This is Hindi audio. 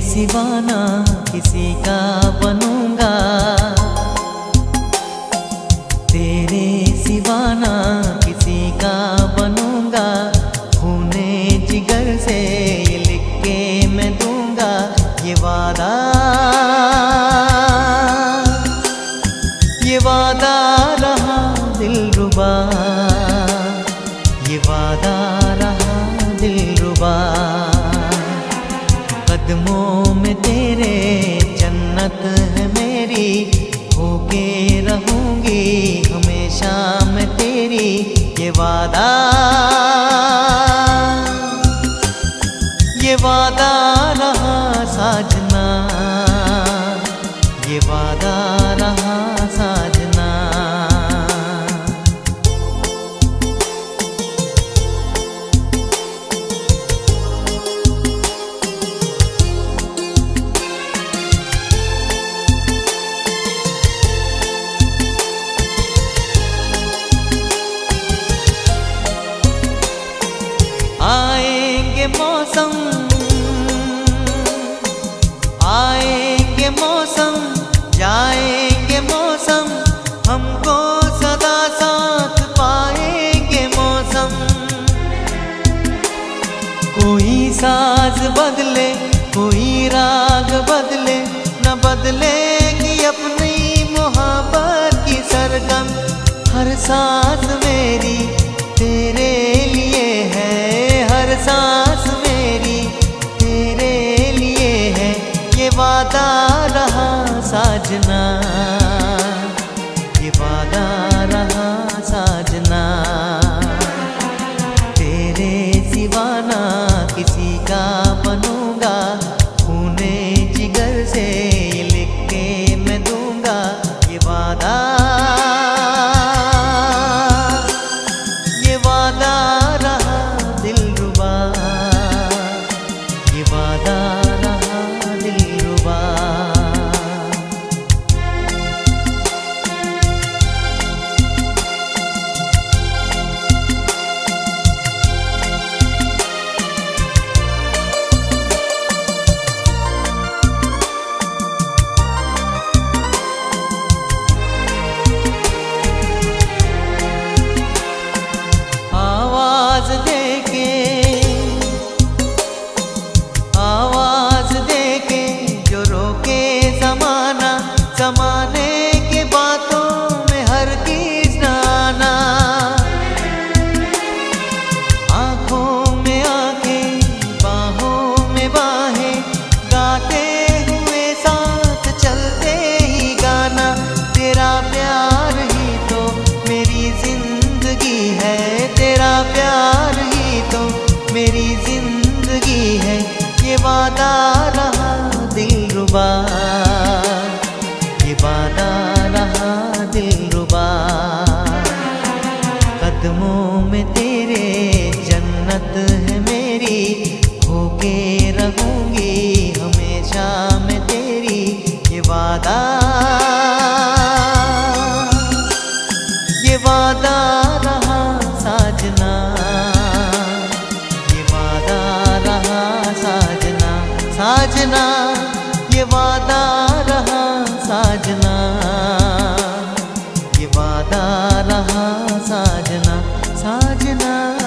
सिवाना किसी का बनूँगा। तेरे सिवाना होके रहूँगी हमेशा मैं तेरी ये वादा। ये वादा रहा साजना। ये वादा रहा साजना मौसम, आएँगे मौसम, जाएँगे मौसम, हमको सदा साथ पाएँगे मौसम। कोई साज बदले, कोई राग बदले, न बदलेगी अपनी मोहब्बत की सरगम। हर सांस रहा वादा रहा दिल रुबा ये वादा रहा दिल रुबा कदमों में तेरे जन्नत साजना ये वादा रहा साजना। ये वादा रहा साजना साजना।